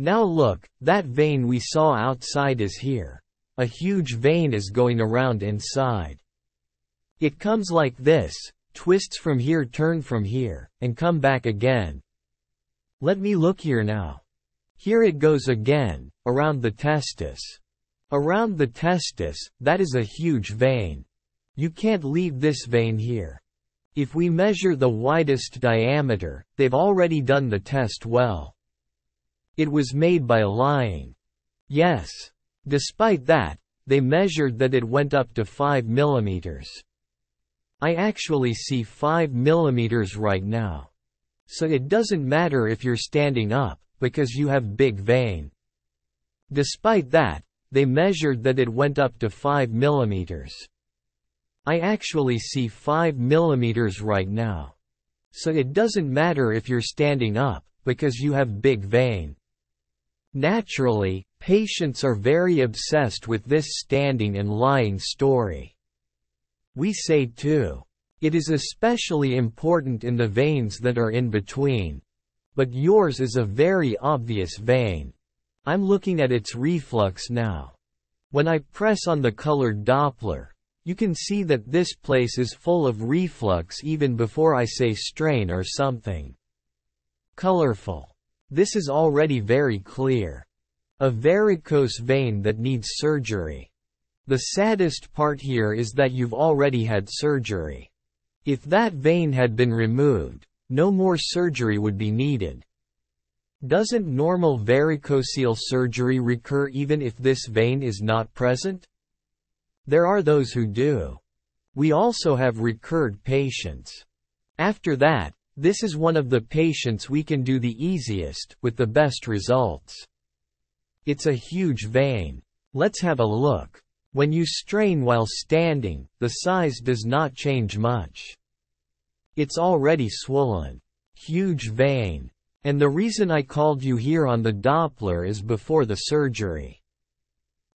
Now look, that vein we saw outside is here. A huge vein is going around inside. It comes like this, twists from here turn from here, and come back again. Let me look here now. Here it goes again, around the testis. Around the testis, that is a huge vein. You can't leave this vein here. If we measure the widest diameter, they've already done the test well. It was made by lying. Yes. Despite that, they measured that it went up to 5 millimeters. I actually see 5 millimeters right now. So it doesn't matter if you're standing up, because you have big vein. Despite that, they measured that it went up to 5 millimeters. I actually see 5 millimeters right now. So it doesn't matter if you're standing up, because you have big vein. Naturally, patients are very obsessed with this standing and lying story. We say too. It is especially important in the veins that are in between. But yours is a very obvious vein. I'm looking at its reflux now. When I press on the colored Doppler, you can see that this place is full of reflux even before I say strain or something. Colorful. This is already very clear. A varicose vein that needs surgery. The saddest part here is that you've already had surgery. If that vein had been removed, no more surgery would be needed. Doesn't normal varicocele surgery recur even if this vein is not present? There are those who do. We also have recurred patients. After that, this is one of the patients we can do the easiest, with the best results. It's a huge vein. Let's have a look. When you strain while standing, the size does not change much. It's already swollen. Huge vein. And the reason I called you here on the Doppler is before the surgery.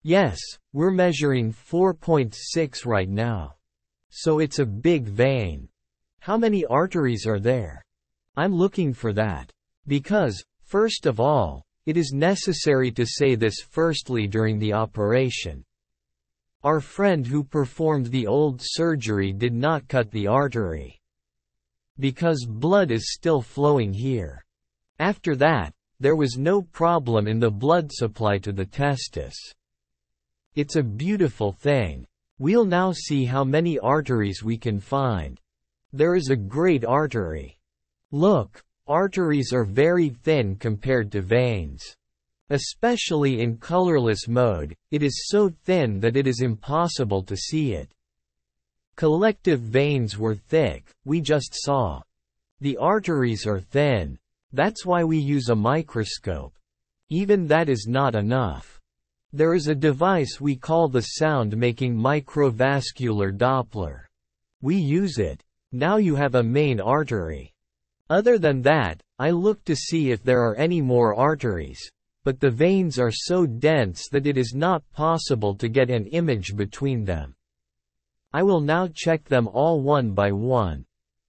Yes, we're measuring 4.6 right now. So it's a big vein. How many arteries are there? I'm looking for that. Because, first of all, it is necessary to say this firstly during the operation. Our friend who performed the old surgery did not cut the artery. Because blood is still flowing here. After that, there was no problem in the blood supply to the testis. It's a beautiful thing. We'll now see how many arteries we can find. There is a great artery. Look, arteries are very thin compared to veins. Especially in colorless mode, it is so thin that it is impossible to see it. Collective veins were thick, we just saw. The arteries are thin. That's why we use a microscope. Even that is not enough. There is a device we call the sound-making microvascular Doppler. We use it. Now you have a main artery. Other than that, I look to see if there are any more arteries, but the veins are so dense that it is not possible to get an image between them. I will now check them all one by one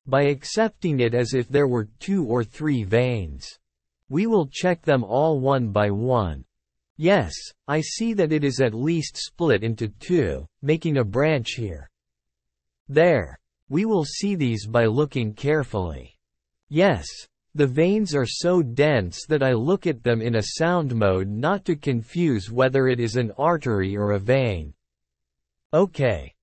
by accepting it as if there were two or three veins. We will check them all one by one. Yes, I see that it is at least split into two, making a branch here. There. We will see these by looking carefully. Yes, the veins are so dense that I look at them in a sound mode not to confuse whether it is an artery or a vein. Okay,